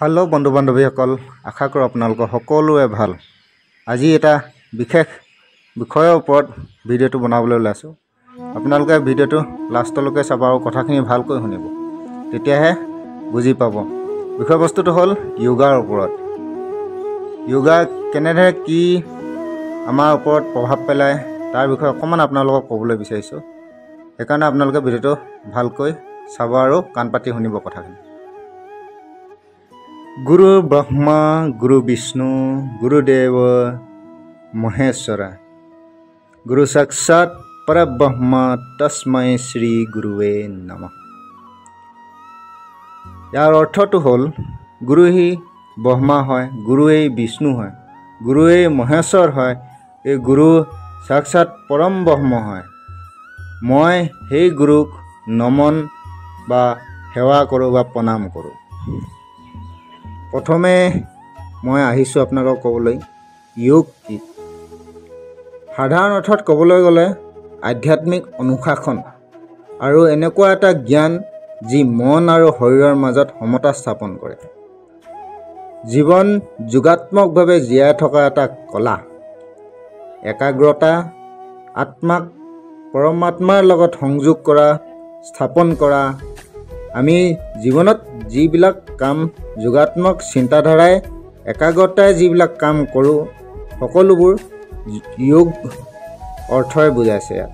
Hello বন্ধু বান্ধৱীসকল আশা কৰোঁ আপোনালোকৰ সকলোৰে ভাল। আজি এটা বিশেষ বিষয়ৰ ওপৰত ভিডিঅ'টো বনাবলৈ ওলাইছোঁ। আপোনালোকে ভিডিঅ'টো লাষ্টলৈকে চাব আৰু কথাখিনি ভালকৈ শুনিব। তেতিয়াহে বুজি পাব। বিষয়বস্তুটো হ'ল য়োগাৰ ওপৰত। য়োগা কেনেদৰে কি আমাৰ ওপৰত প্ৰভাৱ পেলায় তাৰ বিষয়ে অকণমান আপোনালোকক ক'বলৈ বিচাৰিছোঁ। সেইকাৰণে আপোনালোকে ভিডিঅ'টো ভালকৈ চাব আৰু কাণ পাতি শুনিব কথাখিনি। গুৰু ব্ৰহ্মা গুৰু বিষ্ণু গুৰুদেৱ মহেশ্বৰা গুৰু সাক্ষাৎ পৰব্ৰহ্ম তস্মৈ শ্ৰী গুৰুৱে নম ইয়াৰ অৰ্থটো হ'ল গুৰুহি ব্ৰহ্মা হয় গুৰুৱেই বিষ্ণু হয় গুৰুৱেই মহেশ্বৰ হয় এই গুৰু সাক্ষাৎ পৰম ব্ৰহ্ম হয় মই সেই গুৰুক নমন বা সেৱা কৰোঁ বা প্ৰণাম কৰোঁ প্ৰথমে মই আহিছোঁ আপোনালোকক ক'বলৈ য়োগ কি? সাধাৰণ অৰ্থত ক'বলৈ গ'লে আধ্যাত্মিক অনুশাসন আৰু এনেকুৱা এটা জ্ঞান যি মন আৰু শৰীৰৰ মাজত সমতা স্থাপন কৰে। জীৱন যোগাত্মকভাৱে জীয়াই থকা এটা কলা। একাগ্ৰতা আত্মাক পৰমাত্মাৰ লগত সংযোগ কৰা স্থাপন কৰা। আমি জীৱনত যিবিলাক কাম যোগাত্মক চিন্তাধাৰাই একাগ্ৰতাই যিবিলাক কাম কৰোঁ সকলোবোৰ য়োগ অৰ্থই বুজাইছে ইয়াত।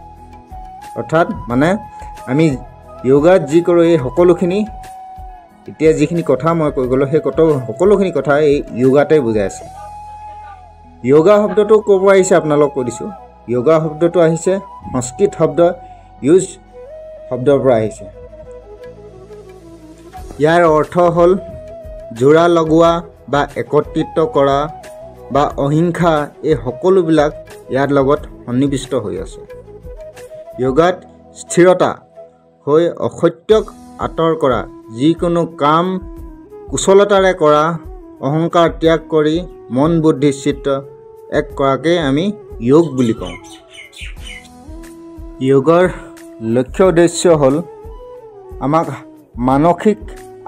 অৰ্থাৎ মানে আমি য়োগাত যি কৰোঁ এই সকলোখিনি এতিয়া যিখিনি কথা মই কৈ গ'লোঁ সেই কত সকলোখিনি কথা এই য়োগাতে বুজাইছে। য়োগা শব্দটো ক'ৰ পৰা আহিছে আপোনালোকক কৈ দিছোঁ? য়োগা শব্দটো আহিছে সংস্কৃত শব্দ ইউজ শব্দৰ পৰা আহিছে। ইয়াৰ অৰ্থ হ'ল যোৰা লগোৱা বা একত্ৰিত কৰা বা অহিংসা এই সকলোবিলাক ইয়াৰ লগত সন্নিৱিষ্ট হৈ আছে। য়োগাত স্থিৰতা হৈ অসত্যক আঁতৰ কৰা যিকোনো কাম কুশলতাৰে কৰা অহংকাৰ ত্যাগ কৰি মন বুদ্ধি চিত্ৰ এক কৰাকে আমি য়োগ বুলি কওঁ। য়োগৰ লক্ষ্য উদ্দেশ্য হ'ল আমাক মানসিক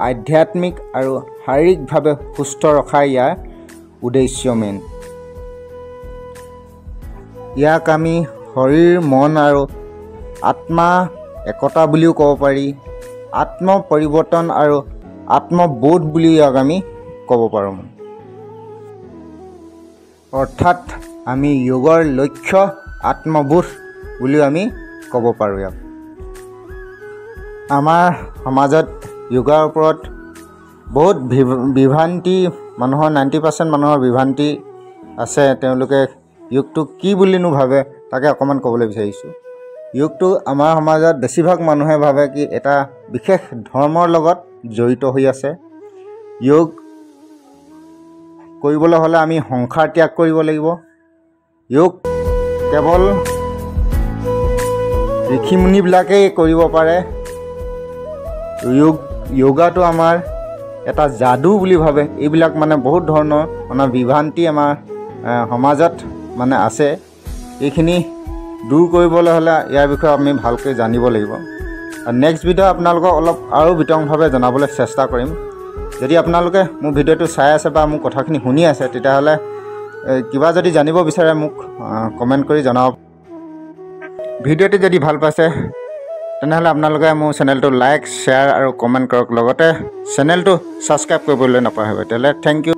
আধ্যাত্মিক আৰু শাৰীৰিকভাৱে সুস্থ ৰখা ইয়াৰ উদ্দেশ্য মেইন ইয়াক আমি শৰীৰ মন আৰু আত্মা একতা বুলিও ক'ব পাৰি। আত্ম পৰিৱৰ্তন আৰু আত্মবোধ বুলিও ইয়াক আমি ক'ব পাৰোঁ। অৰ্থাৎ আমি য়োগৰ লক্ষ্য আত্মবোধ বুলিও আমি ক'ব পাৰোঁ ইয়াক। আমাৰ সমাজত য়োগাৰ ওপৰত বহুত বিভ্ৰান্তি মানুহৰ নাইণ্টি পাৰ্চেণ্ট মানুহৰ বিভ্ৰান্তি আছে। তেওঁলোকে য়োগটোক কি বুলিনো ভাবে তাকে অকণমান ক'বলৈ বিচাৰিছোঁ। য়োগটো আমাৰ সমাজত বেছিভাগ মানুহে ভাবে কি এটা বিশেষ ধৰ্মৰ লগত জড়িত হৈ আছে। য়োগ কৰিবলৈ হ'লে আমি সংসাৰ ত্যাগ কৰিব লাগিব। য়োগ কেৱল ঋষিমুনিবিলাকেই কৰিব পাৰে। য়োগ য়োগাটো আমাৰ এটা যাদু বুলি ভাবে। এইবিলাক মানে বহুত ধৰণৰ মানে বিভ্ৰান্তি আমাৰ সমাজত মানে আছে। এইখিনি দূৰ কৰিবলৈ হ'লে ইয়াৰ বিষয়ে আমি ভালকৈ জানিব লাগিব। নেক্সট ভিডিঅ' আপোনালোকক অলপ আৰু বিতংভাৱে জনাবলৈ চেষ্টা কৰিম। যদি আপোনালোকে মোৰ ভিডিঅ'টো চাই আছে বা মোৰ কথাখিনি শুনি আছে তেতিয়াহ'লে কিবা যদি জানিব বিচাৰে মোক কমেণ্ট কৰি জনাব ভিডিঅ'টি যদি ভাল পাইছে তেনেহ'লে আপোনালোকে মোৰ চেনেলটো লাইক শ্বেয়াৰ আৰু কমেণ্ট কৰক। লগতে চেনেলটো ছাবস্ক্ৰাইব কৰিবলৈ নাপাহৰিব। তেতিয়াহ'লে থেংক ইউ